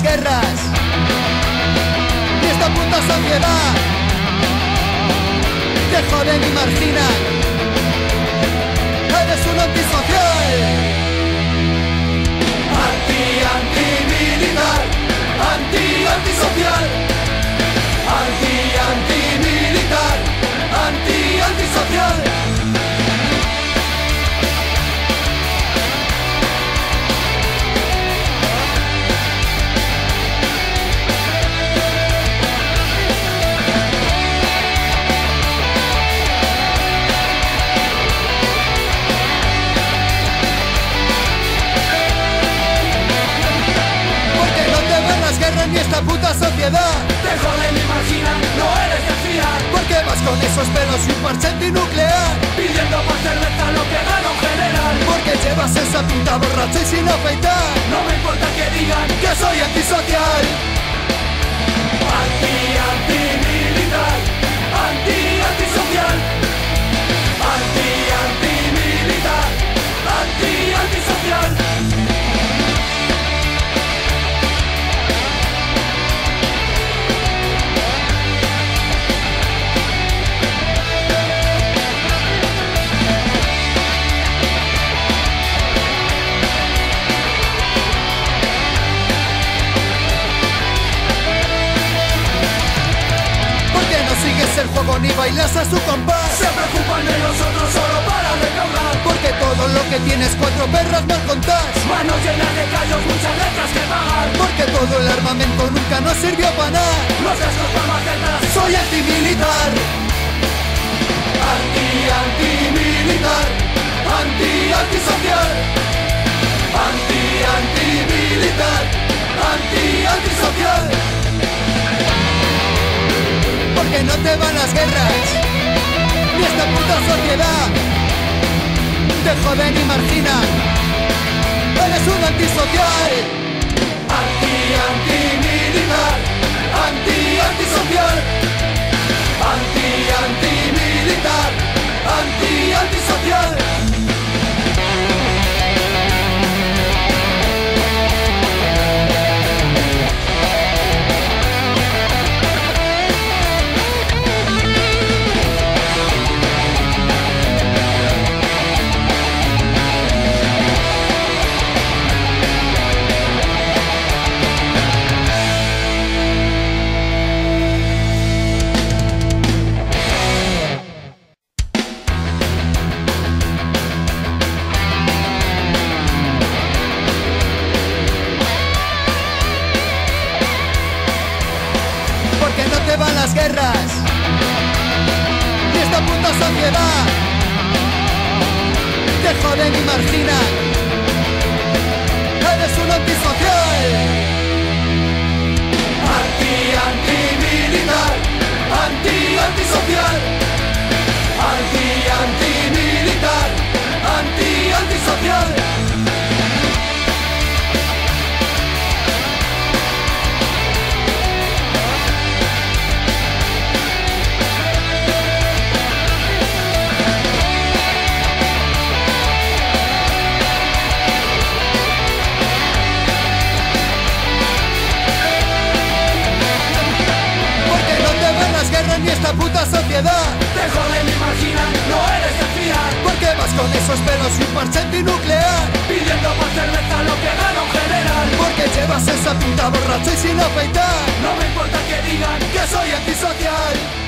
las guerras. Y esta puta sociedad. Te joden y marginan puta sociedad. Te joden y marginan, no eres de fiar Porque vas con esos pelos y un parche antinuclear. Pidiendo por cerveza lo que gana un general Porque llevas esa pinta borracha y sin afeitar. No me importa que digan Que soy antisocial. Ni bailas a su compás. Se preocupan de nosotros solo para recaudar Porque todo lo que tienes cuatro perras mal contás. Manos llenas de callos, muchas letras que pagar Porque todo el armamento nunca nos sirvió para nada. Los cascos para macetas Soy antimilitar. No te van las guerras. Ni esta puta sociedad. Te joden y marginan. Eres un antisocial. Guerras. Ni esta puta sociedad. Te joden y marginan. Eres un antisocial. Te joden y marginan, no eres de fiar Porque vas con esos pelos y un parche antinuclear. Pidiendo por cerveza lo que gana un general Porque llevas esa pinta borracha y sin afeitar. No me importa que digan Que soy antisocial.